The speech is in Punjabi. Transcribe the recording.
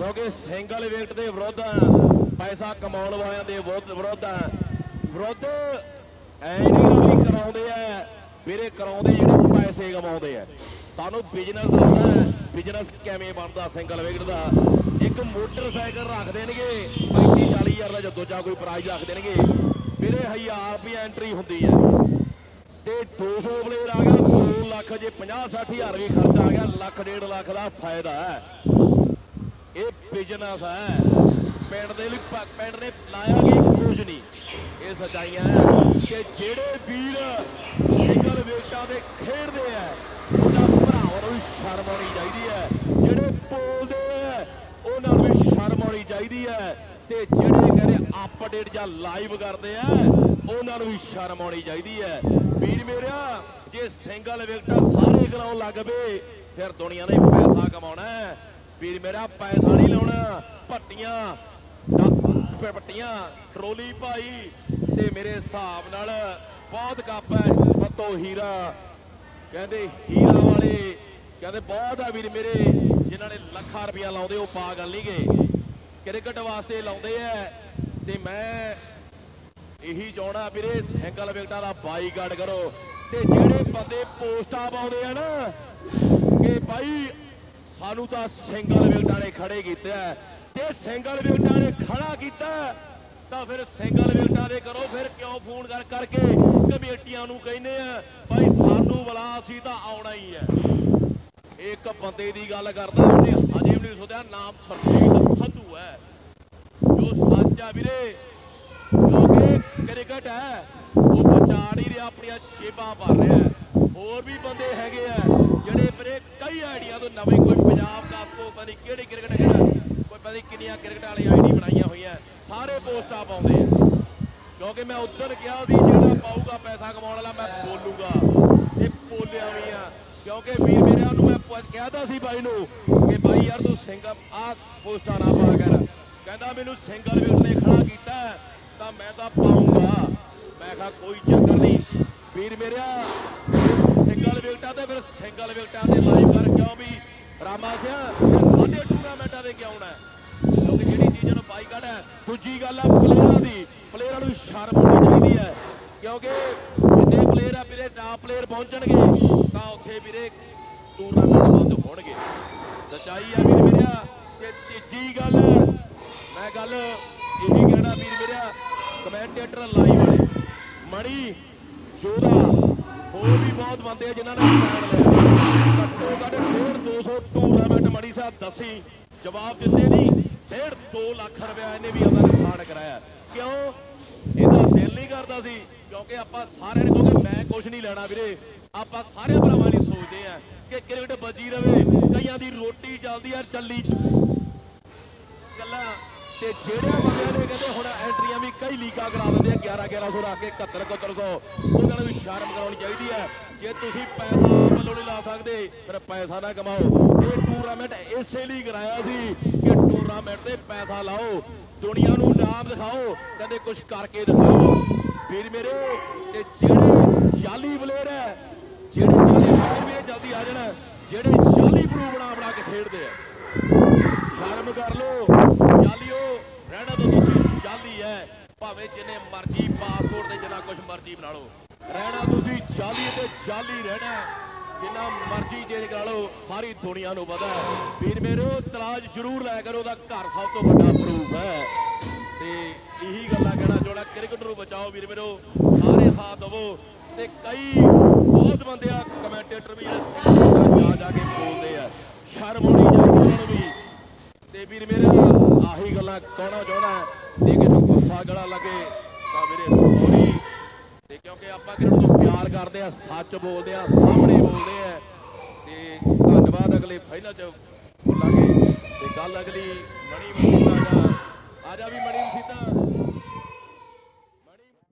ਕਿਉਂਕਿ ਸਿੰਗਲ ਵਿਕਟ ਦੇ ਵਿਰੁੱਧ ਆ ਪੈਸਾ ਕਮਾਉਣ ਵਾਲਿਆਂ ਦੇ ਵਿਰੁੱਧ ਵਿਰੁੱਧ ਐ ਨਹੀਂ ਵੀ ਕਰਾਉਂਦੇ ਆ, ਵੀਰੇ ਕਰਾਉਂਦੇ ਜਿਹੜੇ ਪੈਸੇ ਕਮਾਉਂਦੇ ਆ। ਤੁਹਾਨੂੰ ਬਿਜ਼ਨਸ ਦੱਸਦਾ ਬਿਜ਼ਨਸ ਕਿਵੇਂ ਬਣਦਾ ਸਿੰਗਲ ਵੇਟ ਦਾ। ਇੱਕ ਮੋਟਰਸਾਈਕਲ ਰੱਖ ਦੇਣਗੇ 35 40 ਹਜ਼ਾਰ ਦਾ ਜਾਂ ਦੂਜਾ ਕੋਈ ਪ੍ਰਾਈਜ਼ ਰੱਖ ਦੇਣਗੇ। ਵੀਰੇ 1000 ਰੁਪਏ ਐਂਟਰੀ ਹੁੰਦੀ ਹੈ ਤੇ 200 ਪਲੇਅਰ ਆ ਗਿਆ 2 ਲੱਖ ਜੇ 50 60 ਹਜ਼ਾਰ ਵੀ ਖਰਚਾ ਆ ਗਿਆ ਲੱਖ ਡੇਢ ਲੱਖ ਦਾ ਫਾਇਦਾ ਹੈ। ਇਹ ਬਿਜ਼ਨਸ ਹੈ। ਪਿੰਡ ਦੇ ਲਈ ਪਿੰਡ ਨੇ ਲਾਇਆ ਕੀ ਕੁਝ ਨਹੀਂ। ਇਹ ਸਚਾਈਆਂ ਕਿ ਜਿਹੜੇ ਵੀਰ ਸਿੰਗਲ ਵੇਟਾਂ ਦੇ ਖੇਡਦੇ ਆ ਉਹਨਾਂ ਭਰਾਵਾਂ ਨੂੰ ਸ਼ਰਮ ਆਉਣੀ ਚਾਹੀਦੀ ਹੈ। ਜਿਹੜੇ ਬੋਲਦੇ ਆ, ਉਹਨਾਂ ਨੂੰ ਸ਼ਰਮ ਆਉਣੀ ਚਾਹੀਦੀ ਹੈ। ਤੇ ਜਿਹੜੇ ਕਹਿੰਦੇ ਅਪਡੇਟ ਜਾਂ ਲਾਈਵ ਕਰਦੇ ਆ, ਉਹਨਾਂ ਨੂੰ ਵੀ ਸ਼ਰਮ ਆਉਣੀ ਚਾਹੀਦੀ ਹੈ। ਵੀਰ ਮੇਰਿਆ, ਜੇ ਸਿੰਗਲ ਵਿਕਟਾਂ ਸਾਰੇ ਕਰਾਉਣ ਲੱਗ ਪਏ, ਫਿਰ ਦੁਨੀਆ ਨੇ ਪੈਸਾ ਕਮਾਉਣਾ ਵੀਰ ਮੇਰਾ ਪੈਸਾ ਨਹੀਂ ਲਾਉਣਾ। ਭੱਟੀਆਂ ਪੱਟੀਆਂ, ਟਰੋਲੀ ਭਾਈ ਤੇ ਮੇਰੇ ਹਿਸਾਬ ਨਾਲ ਬਹੁਤ ਕੱਪ ਹੈ ਪੱਤੋ ਹੀਰਾ। ਕਹਿੰਦੇ ਹੀਰਾ ਵਾਲੇ, ਕਹਿੰਦੇ ਬਹੁਤ ਆ ਵੀਰ ਮੇਰੇ, ਜਿਨ੍ਹਾਂ ਨੇ ਲੱਖਾਂ ਰੁਪਇਆ ਲਾਉਂਦੇ, ਉਹ ਪਾਗਲ ਨਹੀਂ ਗਏ। ਕ੍ਰਿਕਟ ਵਾਸਤੇ ਲਾਉਂਦੇ ਐ ਤੇ ਮੈਂ ਇਹੀ ਚਾਹਣਾ ਵੀਰੇ ਸਿੰਗਲ ਵਿਕਟਾਂ ਦਾ ਬਾਈਕਾਟ ਕਰੋ। ਤੇ ਜਿਹੜੇ ਬੰਦੇ ਪੋਸਟਾਂ ਪਾਉਂਦੇ ਆ ਨਾ, ਕਿ ਭਾਈ ਸਾਨੂੰ ਤਾਂ ਸਿੰਗਲ ਵਿਕਟਾਂ ਨੇ ਖੜੇ ਕੀਤਾ ਤੇ ਸਿੰਗਲ ਵਿਕਟਾਂ ਨੇ ਖੜਾ ਕੀਤਾ, ਤਾਂ ਫਿਰ ਸਿੰਗਲ ਵਿਕਟਾਂ ਦੇ ਕਰੋ, ਫਿਰ ਕਿਉਂ ਫੋਨ ਕਰ ਕਰਕੇ ਕਮੇਟੀਆਂ ਨੂੰ ਕਹਿੰਦੇ ਆ, ਭਾਈ ਸਾਨੂੰ ਬੁਲਾ ਸੀ ਤਾਂ ਆਉਣਾ ਹੀ ਹੈ ਇੱਕ ਬੰਦੇ ਦੀ ਗੱਲ ਕਰਦਾ ਉਹਨੇ ਹਜੇ ਵੀ ਨਹੀਂ ਸੋਧਿਆ ਨਾਮ ਸਰਜੀਤ ਸੰਧੂ ਹੈ। ਜੋ ਸੱਚ ਆ ਵੀਰੇ ਕਿਉਂਕਿ ਕ੍ਰਿਕਟ ਹੈ, ਉਹ ਬਚਾ ਨਹੀਂ ਰਿਹਾ, ਆਪਣੀਆਂ ਜੇਬਾਂ ਭਰ ਰਿਹਾ। ਹੋਰ ਵੀ ਬੰਦੇ ਹੈਗੇ ਆ, ਜਿਹੜੇ ਵੀਰੇ ਕਈ ਆਈਡੀਆ ਤੋਂ ਨਵੇਂ, ਕੋਈ ਪੰਜਾਬ ਕਾਸਕੋ ਪਤਾ ਨਹੀਂ ਕਿਹੜੀ ਕ੍ਰਿਕਟ ਕਿਹੜਾ ਕੋਈ ਪਤਾ ਨਹੀਂ ਕਿੰਨੀਆਂ ਕ੍ਰਿਕਟ ਵਾਲੀ ਆਈਡੀ ਬਣਾਈਆਂ ਹੋਈਆਂ, ਸਾਰੇ ਪੋਸਟਾਂ ਪਾਉਂਦੇ ਆ। ਕਿਉਂਕਿ ਮੈਂ ਉਧਰ ਕਿਹਾ ਸੀ, ਜਿਹੜਾ ਪਾਊਗਾ ਪੈਸਾ ਕਮਾਉਣ ਵਾਲਾ, ਮੈਂ ਬੋਲੂਗਾ। ਇਹ ਬੋਲਿਆ ਵੀ ਆ। ਕਿਉਂਕਿ ਵੀਰ ਮੇਰਿਆਂ ਨੂੰ ਮੈਂ ਪੁੱਛ- ਕਹਿਤਾ ਸੀ ਬਾਈ ਨੂੰ ਕਿ ਬਾਈ ਯਾਰ ਤੂੰ ਸਿੰਗਲ ਆ ਪੋਸਟਾਂ ਨਾ ਪਾ ਕਰ। ਕਹਿੰਦਾ ਮੈਨੂੰ ਸਿੰਗਲ ਵਿਕਟ ਨੇ ਖੜਾ ਕੀਤਾ, ਤਾਂ ਮੈਂ ਤਾਂ ਪਾਉਂਗਾ ਮੈਂ ਕਿਹਾ ਕੋਈ ਚੱਕਰ ਨਹੀਂ। ਵੀਰ ਮੇਰਿਆ ਸਿੰਗਲ ਵਿਕਟਾਂ ਤੇ, ਫਿਰ ਸਿੰਗਲ ਵਿਕਟਾਂ ਤੇ ਲਾਈਵ ਕਰ ਕਿਉਂ ਵੀ ਰਾਮਾ ਸਿਆ? ਸਾਡੇ ਟੂਰਨਾਮੈਂਟਾਂ ਦੇ ਕਿਉਂ ਆਉਣਾ ਕਿਉਂਕਿ ਜਿਹੜੀ ਚੀਜ਼ ਨੂੰ ਬਾਈਕਾਟ ਹੈ, ਦੂਜੀ ਗੱਲ ਆ ਪਲੇਅਰਾਂ ਦੀ। ਪਲੇਅਰਾਂ ਨੂੰ ਸ਼ਰਮ ਹੋਣੀ ਚਾਹੀਦੀ ਹੈ। ਕਿਉਂਕਿ ਜਿੰਨੇ ਪਲੇਅਰ ਆ ਵੀਰੇ ਟਾਪ ਪਲੇਅਰ ਪਹੁੰਚਣਗੇ, ਤਾਂ ਉੱਥੇ ਵੀਰੇ ਟੂਰਨਾਮੈਂਟ ਬੰਦ ਹੋਣਗੇ। ਸੱਚਾਈ ਆ ਵੀਰ ਮੇਰਿਆ, ਤੇ ਤੀਜੀ ਗੱਲ, ਮੈਂ ਗੱਲ ਇਹੀ ਕਹਿਣਾ ਵੀਰ ਮੇਰਿਆ, ਕਮੈਂਟੇਟਰ ਲਾਈਵ ਵਾਲੇ, ਮਣੀ ਜੋਦਾ ਹੋਰ ਵੀ ਬਹੁਤ ਬੰਦੇ ਆ ਜਿਨ੍ਹਾਂ ਨੇ ਸਟੈਂਡ ਲਿਆ। ਘੱਟੋ ਘੱਟ 1.5 200 ਟੂਰਨਾਮੈਂਟ ਮਣੀ ਸਾਹਿਬ ਦੱਸੀ। ਜਵਾਬ ਦਿੱਤੇ ਨਹੀਂ। 1.5 2 ਲੱਖ ਰੁਪਇਆ ਇਹਨੇ ਵੀ ਉਹਦਾ ਨੁਕਸਾਨ ਕਰਾਇਆ। ਕਿਉਂ? ਇਹਦਾ ਦਿਲ ਨਹੀਂ ਕਰਦਾ ਸੀ, ਕਿਉਂਕਿ ਆਪਾਂ ਸਾਰਿਆਂ ਨੇ ਕਿਉਂਕਿ ਮੈਂ ਕੁਝ ਨਹੀਂ ਲੈਣਾ ਵੀਰੇ। ਆਪਾਂ ਸਾਰੇ ਭਰਾਵਾਂ ਲਈ ਸੋਚਦੇ ਆ ਕਿ ਕ੍ਰਿਕਟ ਬਚੀ ਰਵੇ, ਕਈਆਂ ਦੀ ਰੋਟੀ ਚੱਲਦੀ ਆ ਚੱਲੀ। ਗੱਲਾਂ ਤੇ ਜਿਹੜੇ ਬੰਦਿਆਂ ਨੇ ਕਹਿੰਦੇ ਹੁਣ ਐਂਟਰੀਆਂ ਵੀ ਕਈ ਲੀਕਾਂ ਕਰਾ ਦਿੰਦੇ ਆ 11 1100 ਰੱਖ ਕੇ 71 7100 ਉਹਨਾਂ ਨੂੰ ਸ਼ਰਮ ਕਰਾਉਣੀ ਚਾਹੀਦੀ ਹੈ ਜੇ ਤੁਸੀਂ ਪੈਸਾ ਵੱਲੋਂ ਨਹੀਂ ਲਾ ਸਕਦੇ। ਫਿਰ ਪੈਸਾ ਨਾ ਕਮਾਓ। ਇਹ ਟੂਰਨਾਮੈਂਟ ਇਸੇ ਲਈ ਕਰਾਇਆ ਸੀ ਕਿ ਟੂਰਨਾਮੈਂਟ ਤੇ ਪੈਸਾ ਲਾਓ। ਦੁਨੀਆ ਨੂੰ ਨਾਮ ਦਿਖਾਓ ਕਹਿੰਦੇ ਕੁਝ ਕਰਕੇ ਦਿਖਾਓ। ਵੀਰ ਮੇਰੇ, ਤੇ ਜਿਹੜੇ ਜਾਲੀ ਪਲੇਅਰ ਹੈ, ਜਿਹੜੇ ਜਾਲੀ ਪਲੇਅਰ ਵੀ ਜਲਦੀ ਆ ਜਾਣ, ਜਿਹੜੇ ਜਾਲੀ ਪ੍ਰੂਫ ਬਣਾ ਬਣਾ ਕੇ ਖੇਡਦੇ ਆ। ਸ਼ਰਮ ਕਰ ਲੋ ਜਾਲੀਓ ਰਹਿਣਾ ਤਾਂ ਤੁਸੀਂ ਜਾਲੀ ਹੈ। ਭਾਵੇਂ ਜਿੰਨੇ ਮਰਜ਼ੀ ਪਾਸਪੋਰਟ ਤੇ ਜਿੰਨਾ ਕੁਝ ਮਰਜ਼ੀ ਬਣਾ ਲਓ। ਰਹਿਣਾ ਤੁਸੀਂ ਜਾਲੀ ਤੇ ਜਾਲੀ ਰਹਿਣਾ ਜਿੰਨਾ ਮਰਜ਼ੀ ਚੇਂਜ ਕਰਾ ਲਓ, ਸਾਰੀ ਦੁਨੀਆ ਨੂੰ ਪਤਾ ਵੀਰ ਮੇਰੋ ਤਲਾਜ ਜ਼ਰੂਰ ਲੈ ਕਰੋ, ਉਹਦਾ ਘਰ ਸਭ ਤੋਂ ਵੱਡਾ ਪ੍ਰੂਫ ਹੈ। ਤੇ ਇਹੀ ਗੱਲਾਂ ਕਹਿਣਾ ਜੋੜਾ ਕ੍ਰਿਕਟ ਨੂੰ ਬਚਾਓ ਵੀਰ ਮੇਰੋ, ਸਾਰੇ ਸਾਥ ਦਵੋ। ਤੇ ਕਈ ਬਹੁਤ ਬੰਦੇ ਆ ਕਮੈਂਟੇਟਰ ਵੀ ਜਿਹੜੇ ਜਾ ਜਾ ਕੇ ਬੋਲਦੇ ਆ। ਸ਼ਰਮ ਆਉਣੀ ਚਾਹੀਦੀ ਉਹਨਾਂ ਨੂੰ ਵੀ। ਤੇ ਵੀਰ ਮੇਰੇ ਆਹੀ ਗੱਲਾਂ ਕਹਿਣਾ ਚਾਹਣਾ ਜੇ ਗਲਾ ਲੱਗੇ ਤਾਂ ਵੀਰੇ ਸੌਰੀ ਤੇ ਕਿਉਂਕਿ ਆਪਾਂ ਕਿਹਨਾਂ ਨੂੰ ਪਿਆਰ ਕਰਦੇ ਆ, ਸੱਚ ਬੋਲਦੇ ਆ, ਸਾਹਮਣੇ ਬੋਲਦੇ ਆ ਤੇ ਧੰਨਵਾਦ ਅਗਲੇ ਫਾਈਨਲ ਚ ਬੋਲਾਂਗੇ ਤੇ ਗੱਲ ਅਗਲੀ ਮਣੀ ਮਸੀਤਾ ਦਾ, ਆ ਜਾ ਵੀ ਮਣੀ ਮਸੀਤਾ।